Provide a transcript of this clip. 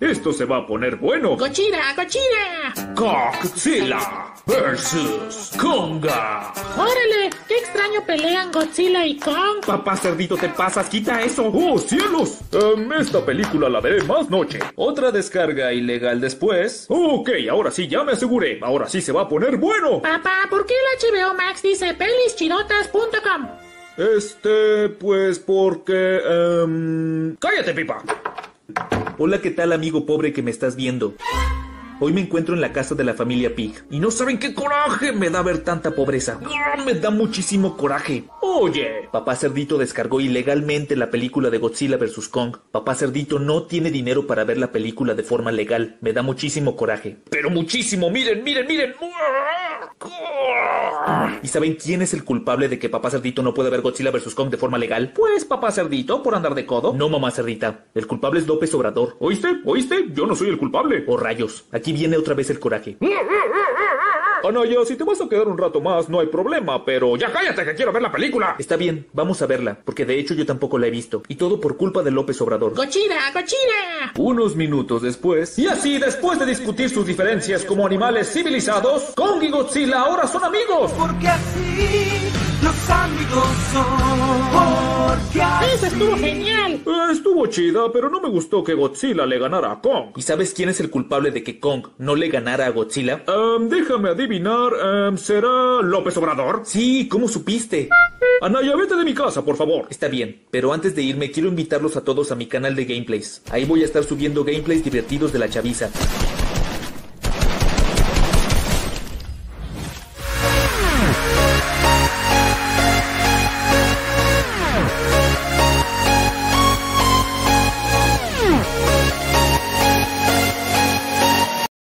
Esto se va a poner bueno. ¡Gochira, Gochira! Godzilla versus Konga. ¡Órale! ¡Qué extraño pelean Godzilla y Kong! Papá cerdito, te pasas, quita eso. ¡Oh, cielos! Em, esta película la veré más noche. Otra descarga ilegal después. Ok, ahora sí, ya me aseguré. Ahora sí se va a poner bueno. Papá, ¿por qué el HBO Max dice pelischidotas.com? Este, pues porque... em, ¡Cállate, pipa! Hola, ¿qué tal, amigo pobre que me estás viendo? Hoy me encuentro en la casa de la familia Pig. Y no saben qué coraje me da ver tanta pobreza. Me da muchísimo coraje. Oye, papá Cerdito descargó ilegalmente la película de Godzilla vs. Kong. Papá Cerdito no tiene dinero para ver la película de forma legal. Me da muchísimo coraje. Pero muchísimo, miren, miren, miren. ¿Y saben quién es el culpable de que papá Cerdito no pueda ver Godzilla vs. Kong de forma legal? Pues papá Cerdito, por andar de codo. No, mamá Cerdita. El culpable es López Obrador. ¿Oíste? ¿Oíste? Yo no soy el culpable. Oh, rayos. Viene otra vez el coraje. Anaya, si te vas a quedar un rato más, no hay problema, pero ya cállate que quiero ver la película. Está bien, vamos a verla, porque de hecho yo tampoco la he visto. Y todo por culpa de López Obrador. ¡Gochira, Gochira! Unos minutos después. Y así, después de discutir sus diferencias como animales civilizados, Kong y Godzilla ahora son amigos. Porque así los amigos son. Porque ¡Eso estuvo genial! Eh, Estuvo chida, pero no me gustó que Godzilla le ganara a Kong. ¿Y sabes quién es el culpable de que Kong no le ganara a Godzilla? Em, déjame adivinar, em, ¿será López Obrador? Sí, ¿cómo supiste? Anaya, vete de mi casa, por favor. Está bien, pero antes de irme quiero invitarlos a todos a mi canal de gameplays. Ahí voy a estar subiendo gameplays divertidos de la chaviza.